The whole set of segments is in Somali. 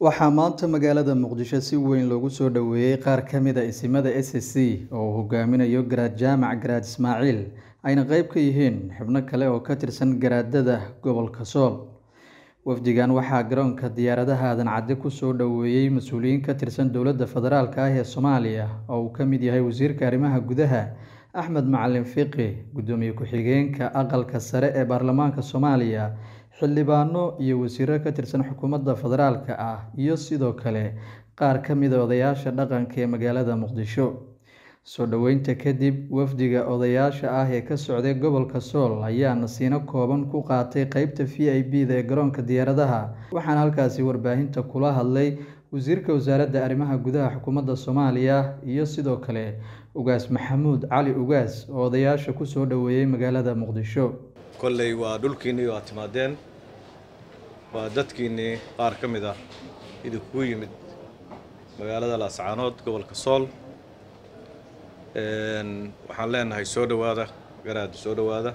waxaa maanta magaalada muqdisho si weyn loogu soo dhoweeyey qaar ka mid a isimada s c oo hogaaminayo garaad jaamac garaad ismaaciil ayna qeyb ka yihiin xubno kale oo ka tirsan garaadada gobolka sool wafdigan waxaa garoonka diyaaradaha aadan cadde ku soo dhoweeyey mas'uuliyiin ka tirsan dowladda federaalk ah ee soomaaliya oo uu ka mid yahay wasiirka arrimaha gudaha axmed macalin fiqi guddoomiye ku-xigeenka aqalka sare ee baarlamaanka soomaaliya xildhibaano iyo wasiiro ka tirsan xukuumadda federaalka ah iyo sidoo kale qaar ka mida odayaasha dhaqanka ee magaalada muqdisho soo dhoweynta kadib wafdiga odayaasha ah ee ka socday gobolka sool ayaa nasiino kooban ku qaatay qeybta v i b da ee garoonka diyaaradaha. Waxaana halkaasi warbaahinta kula hadlay wasiirka wasaaradda arrimaha gudaha xukuumadda soomaaliya iyo sidoo kale ugaas maxamuud cali ugaas oo odayaasha ku soo dhoweeyey magaalada muqdisho. Kolley waa dhulkiinnii waa timaadeen. Waa dadkiinnii qaar ka mid ah. Idinkugu yimid magaalada laascaanood gobolka sool waxaan leenahay soo dhowaada garaada soo dhowaada.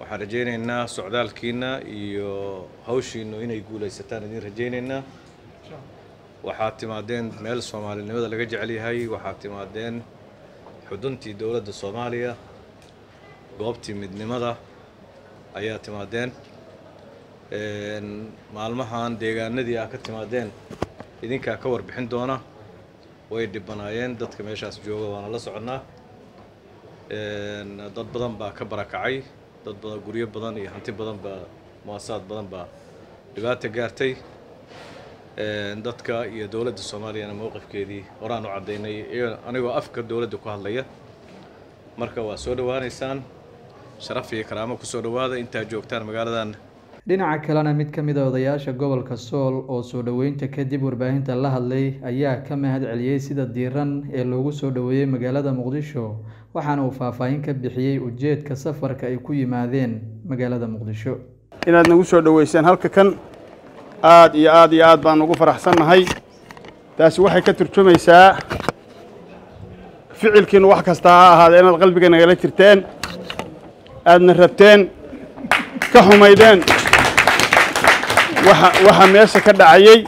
Waxaan rajaynaynaa socdaalkiinna iyo hawshiinnu inay guulaysataan idiin rajaynaynaa. Waxaad timaadeen meel soomaalinimada laga jecel yahay. Waxaad timaadeen xuduntii dowladda soomaaliya goobtii midnimada ayaa timaadeen. Maalmahan deegaanadii ah ka timaadeen idinkaa ka warbixin doona way dhibanaayeen. Dadka meeshaas jooga waana la soconnaa. Dad badan baa ka barakacay. Dad badan guryo badan iyo hanti badan baa muasasaad badan baa dhibaata gaartay. Dadka iyo dowladda soomaaliyana mowqifkeedii horaan u caddaynay. Anigoo afka dowladda ku hadlaya marka waa soo dhowaanaysaan. Sharaf iyo karaamo ku soo dhowaada. Intaad joogtaan magaaladan dhinaca kalena mid ka mid a odayaasha gobolka sool oo soo dhoweynta kadib warbaahinta la hadlay ayaa ka mahad celiyey sida diiran ee loogu soo dhoweeyey magaalada muqdisho waxaana uu faahfaahin ka bixiyey ujeedka safarka ay ku yimaadeen magaalada muqdisho. Inaad nagu soo dhoweyseen halka kan aad iyo aad iyo aad baan ugu faraxsannahay. Taasi waxay ka turjumaysaa ficilkiinu wax kasta ha ahaadee inaad qalbiga nagala jirteen aadna rabteen ka xumaydeen waxa meesha ka dhacayey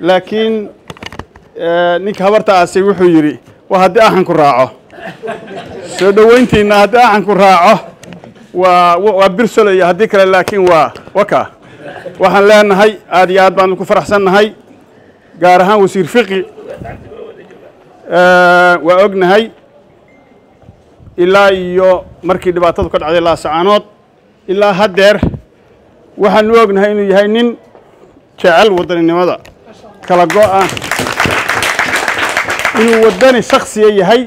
laakiin ninka habarta aasay wuxuu yidhi waa haddii axanku raaco. Soo dhoweyntiinna haddii axanku raaco waa waa birsolaya haddii kale laakiin waa waka waxaan leenahay aad iyo aad baan ku faraxsannahay gaar ahaan wasiir fiqi. Waa ognahay ilaa iyo markii dhibaatadu ka dhacday laasacaanood ilaa haddeer waxaanu ognahay inuu yahay nin jecel wadaninimada kala go-a inuu waddani shaksiya yahay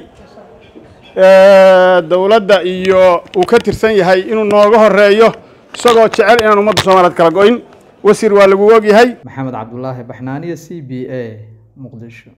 dowladda iyo uu ka tirsan yahay inuu nooga horeeyo isagoo jecel inaan ummadda soomaaliyeed kala go-in. Wasiir waa lagu og yahay. Maxamed cabdulaahi baxnaaniyo c b a muqdisho